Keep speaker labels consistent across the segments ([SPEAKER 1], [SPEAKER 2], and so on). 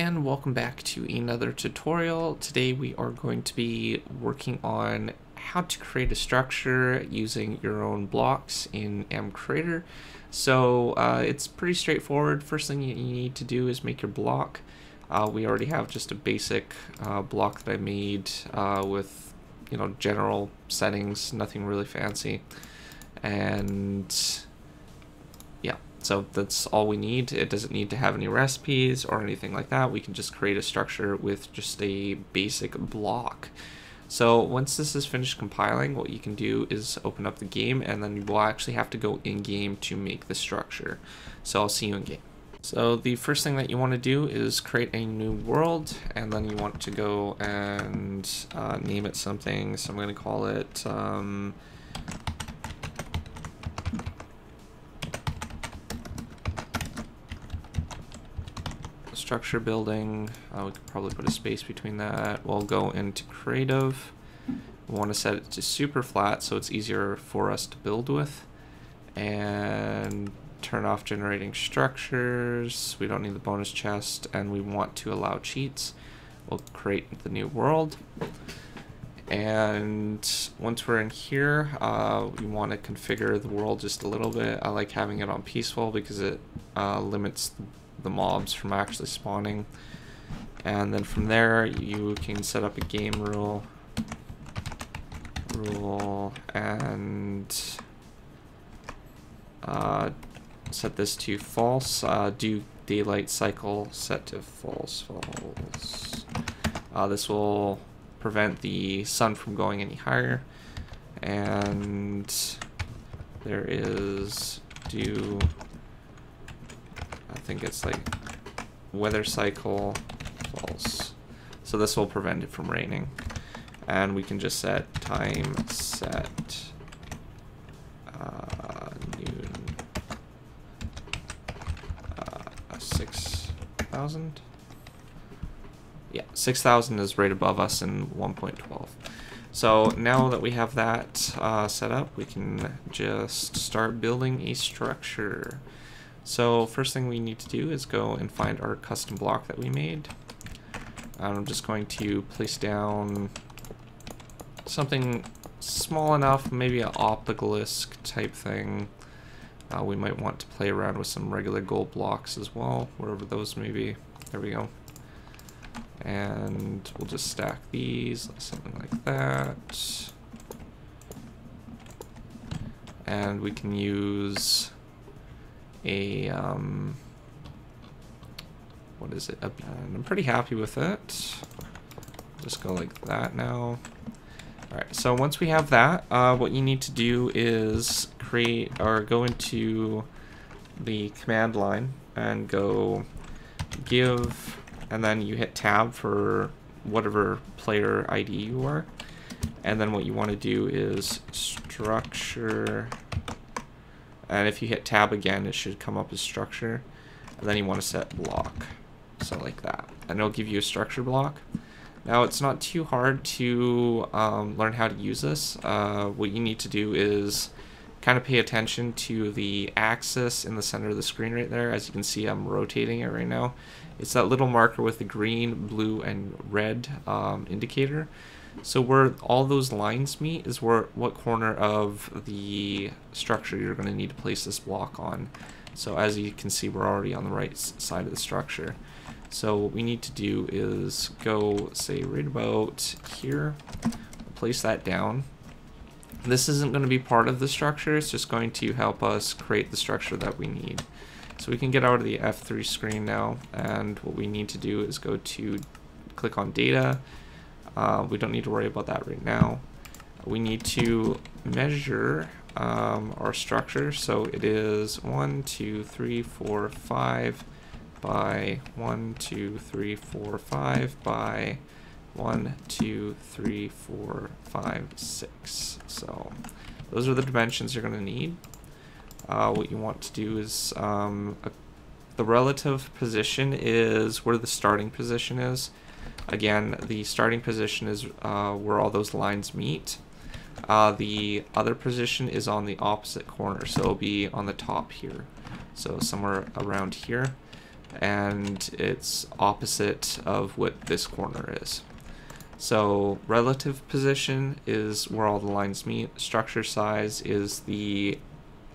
[SPEAKER 1] and welcome back to another tutorial. Today we are going to be working on how to create a structure using your own blocks in mCreator. So uh, it's pretty straightforward. First thing you need to do is make your block. Uh, we already have just a basic uh, block that I made uh, with you know general settings, nothing really fancy. And so that's all we need. It doesn't need to have any recipes or anything like that. We can just create a structure with just a basic block. So once this is finished compiling, what you can do is open up the game and then you will actually have to go in game to make the structure. So I'll see you in game. So the first thing that you want to do is create a new world and then you want to go and uh, name it something. So I'm going to call it um, structure building. Uh, we could probably put a space between that. We'll go into creative. We want to set it to super flat so it's easier for us to build with. And turn off generating structures. We don't need the bonus chest and we want to allow cheats. We'll create the new world. And once we're in here, uh, we want to configure the world just a little bit. I like having it on peaceful because it uh, limits the mobs from actually spawning. And then from there, you can set up a game rule, rule, and uh, set this to false. Uh, do daylight cycle set to false, false. Uh, this will prevent the sun from going any higher. And there is do I think it's like weather cycle false. So this will prevent it from raining. And we can just set time set uh, noon uh, 6,000. Yeah, 6,000 is right above us in 1.12. So now that we have that uh, set up, we can just start building a structure. So first thing we need to do is go and find our custom block that we made. I'm just going to place down something small enough, maybe an obelisk type thing. Uh, we might want to play around with some regular gold blocks as well, wherever those may be. There we go. And we'll just stack these, something like that. And we can use a, um, what is it? And I'm pretty happy with it. Just go like that now. Alright, so once we have that, uh, what you need to do is create, or go into the command line and go give, and then you hit tab for whatever player ID you are. And then what you want to do is structure and if you hit tab again, it should come up as structure. And then you want to set block. So like that. And it'll give you a structure block. Now it's not too hard to um, learn how to use this. Uh, what you need to do is kind of pay attention to the axis in the center of the screen right there. As you can see, I'm rotating it right now. It's that little marker with the green, blue, and red um, indicator. So where all those lines meet is where what corner of the structure you're going to need to place this block on. So as you can see, we're already on the right side of the structure. So what we need to do is go, say, right about here, place that down. This isn't going to be part of the structure, it's just going to help us create the structure that we need. So we can get out of the F3 screen now, and what we need to do is go to click on data, uh, we don't need to worry about that right now. We need to measure um, our structure. So it is 1, 2, 3, 4, 5 by 1, 2, 3, 4, 5 by 1, 2, 3, 4, 5, 6. So those are the dimensions you're going to need. Uh, what you want to do is um, a, the relative position is where the starting position is. Again, the starting position is uh, where all those lines meet. Uh, the other position is on the opposite corner, so it'll be on the top here. So somewhere around here. and it's opposite of what this corner is. So relative position is where all the lines meet. Structure size is the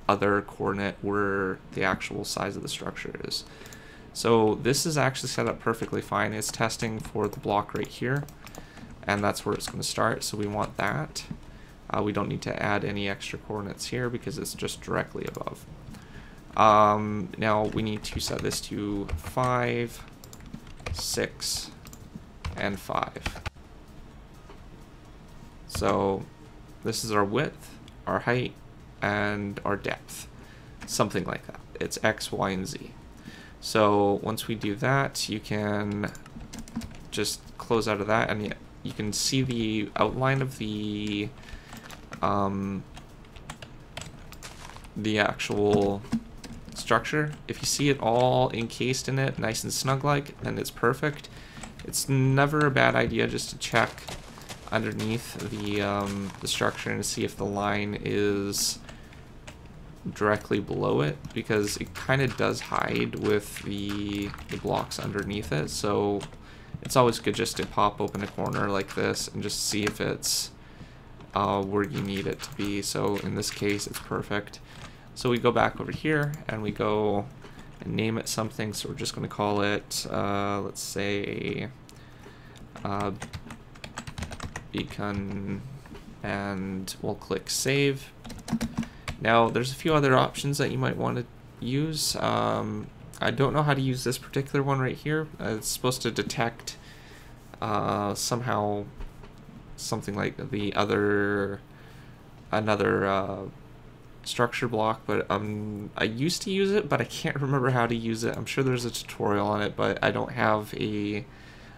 [SPEAKER 1] other coordinate where the actual size of the structure is. So this is actually set up perfectly fine. It's testing for the block right here, and that's where it's going to start. So we want that. Uh, we don't need to add any extra coordinates here because it's just directly above. Um, now we need to set this to 5, 6, and 5. So this is our width, our height, and our depth. Something like that. It's X, Y, and Z. So once we do that, you can just close out of that and you can see the outline of the um, the actual structure. If you see it all encased in it, nice and snug like, then it's perfect. It's never a bad idea just to check underneath the, um, the structure and see if the line is directly below it because it kind of does hide with the, the blocks underneath it. So it's always good just to pop open a corner like this and just see if it's uh, where you need it to be. So in this case, it's perfect. So we go back over here and we go and name it something. So we're just going to call it, uh, let's say, uh, beacon, and we'll click save. Now, there's a few other options that you might want to use. Um, I don't know how to use this particular one right here. Uh, it's supposed to detect uh, somehow something like the other another uh, structure block, but um, I used to use it, but I can't remember how to use it. I'm sure there's a tutorial on it, but I don't have a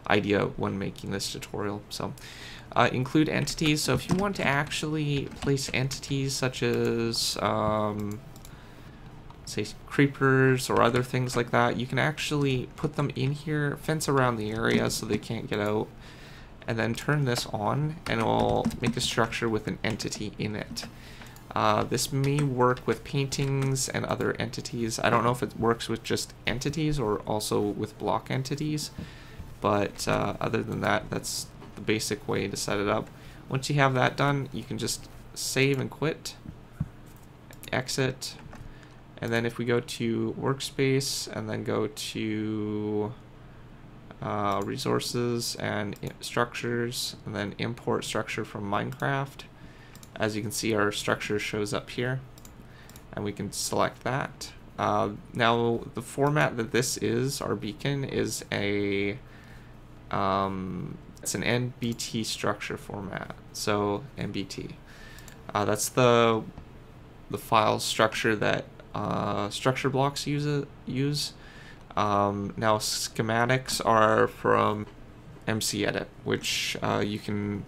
[SPEAKER 1] idea when making this tutorial. So uh, include entities. So if you want to actually place entities such as um, say creepers or other things like that, you can actually put them in here, fence around the area so they can't get out, and then turn this on and it will make a structure with an entity in it. Uh, this may work with paintings and other entities. I don't know if it works with just entities or also with block entities, but uh, other than that, that's the basic way to set it up. Once you have that done, you can just save and quit, exit, and then if we go to workspace and then go to uh, resources and structures, and then import structure from Minecraft, as you can see, our structure shows up here, and we can select that. Uh, now, the format that this is, our beacon, is a um, it's an NBT structure format. So NBT. Uh, that's the the file structure that uh, structure blocks use use. Um, now schematics are from MCEdit, which uh, you can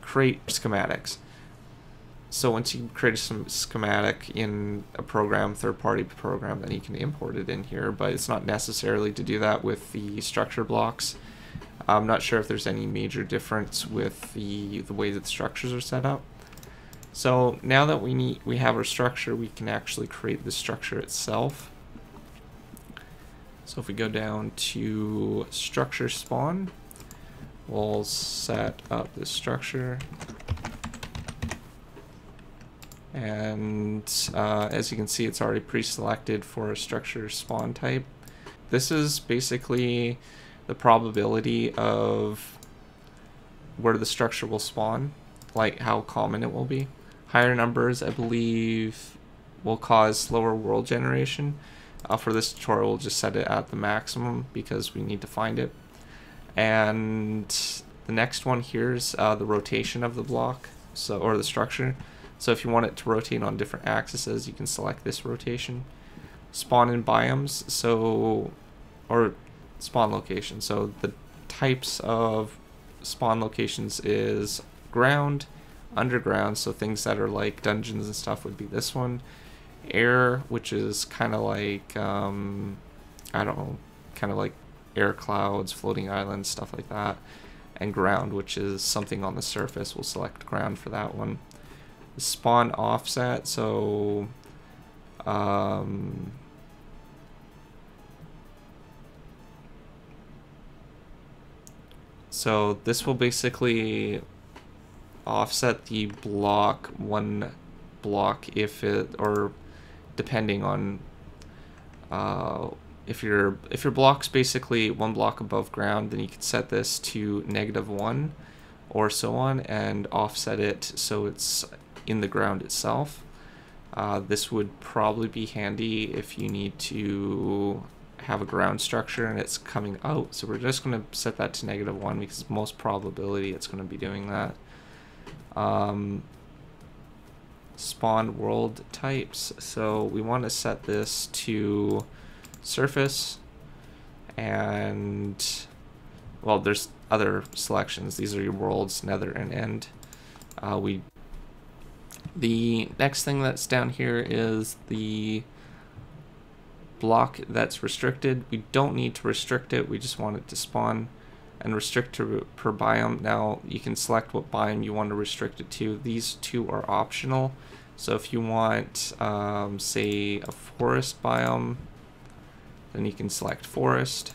[SPEAKER 1] create schematics. So once you create some schematic in a program, third-party program, then you can import it in here, but it's not necessarily to do that with the structure blocks. I'm not sure if there's any major difference with the, the way that the structures are set up. So now that we need we have our structure, we can actually create the structure itself. So if we go down to structure spawn, we'll set up the structure and uh, as you can see it's already pre-selected for a structure spawn type. This is basically the probability of where the structure will spawn, like how common it will be. Higher numbers, I believe, will cause slower world generation. Uh, for this tutorial, we'll just set it at the maximum because we need to find it. And the next one here is uh, the rotation of the block, so or the structure. So if you want it to rotate on different axes, you can select this rotation. Spawn in biomes, so, or spawn location. So the types of spawn locations is ground, underground, so things that are like dungeons and stuff would be this one. Air, which is kind of like, um, I don't know, kind of like air clouds, floating islands, stuff like that. And ground, which is something on the surface. We'll select ground for that one spawn offset, so um, So this will basically offset the block one block if it or depending on uh, if your if your block's basically one block above ground then you can set this to negative one or so on and offset it so it's in the ground itself. Uh, this would probably be handy if you need to have a ground structure and it's coming out. So we're just going to set that to negative 1 because most probability it's going to be doing that. Um, spawn world types. So we want to set this to surface and well there's other selections. These are your worlds, nether and end. Uh, we the next thing that's down here is the block that's restricted. We don't need to restrict it, we just want it to spawn and restrict to per biome. Now you can select what biome you want to restrict it to. These two are optional. So if you want, um, say, a forest biome, then you can select forest.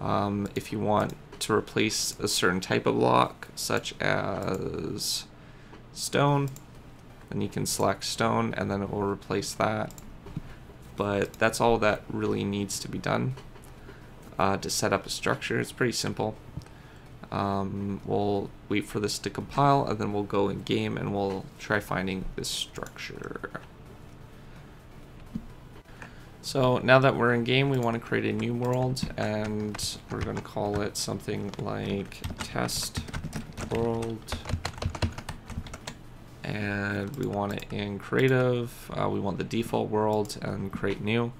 [SPEAKER 1] Um, if you want to replace a certain type of block, such as stone, then you can select stone and then it will replace that. But that's all that really needs to be done uh, to set up a structure. It's pretty simple. Um, we'll wait for this to compile and then we'll go in game and we'll try finding this structure. So now that we're in game, we want to create a new world and we're going to call it something like test world and we want it in creative. Uh, we want the default world and create new.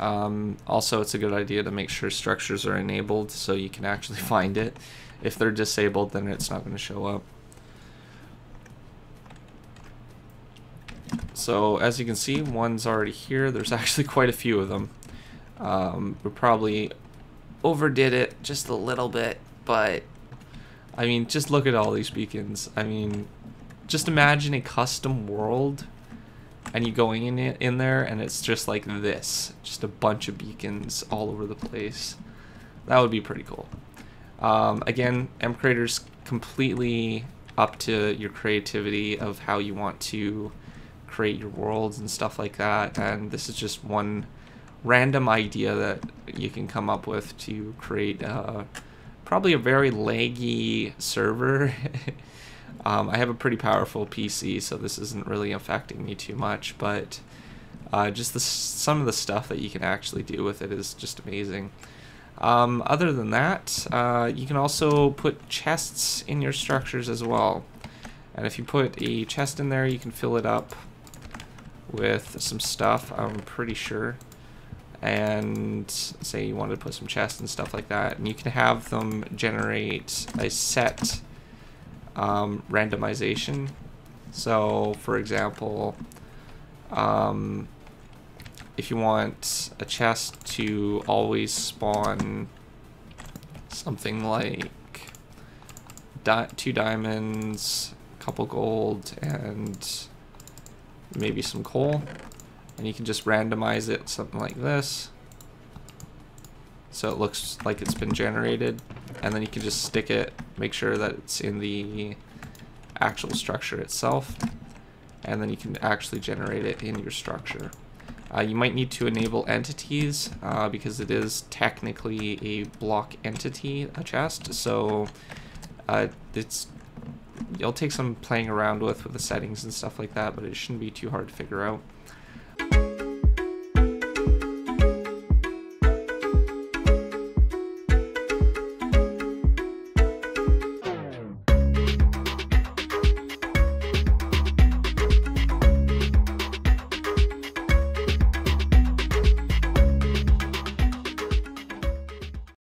[SPEAKER 1] Um, also, it's a good idea to make sure structures are enabled so you can actually find it. If they're disabled, then it's not going to show up. So as you can see, one's already here. There's actually quite a few of them. Um, we probably overdid it just a little bit, but I mean, just look at all these beacons. I mean, just imagine a custom world and you going in it, in there and it's just like this. Just a bunch of beacons all over the place. That would be pretty cool. Um, again, mCreator's completely up to your creativity of how you want to create your worlds and stuff like that. And this is just one random idea that you can come up with to create uh, probably a very laggy server. um, I have a pretty powerful PC, so this isn't really affecting me too much, but uh, just the, some of the stuff that you can actually do with it is just amazing. Um, other than that, uh, you can also put chests in your structures as well. And if you put a chest in there, you can fill it up with some stuff, I'm pretty sure and say you wanted to put some chests and stuff like that, and you can have them generate a set um, randomization. So, for example, um, if you want a chest to always spawn something like di two diamonds, a couple gold, and maybe some coal, and you can just randomize it something like this. So it looks like it's been generated. And then you can just stick it make sure that it's in the actual structure itself. And then you can actually generate it in your structure. Uh, you might need to enable entities uh, because it is technically a block entity a chest. So uh, it's you'll take some playing around with with the settings and stuff like that but it shouldn't be too hard to figure out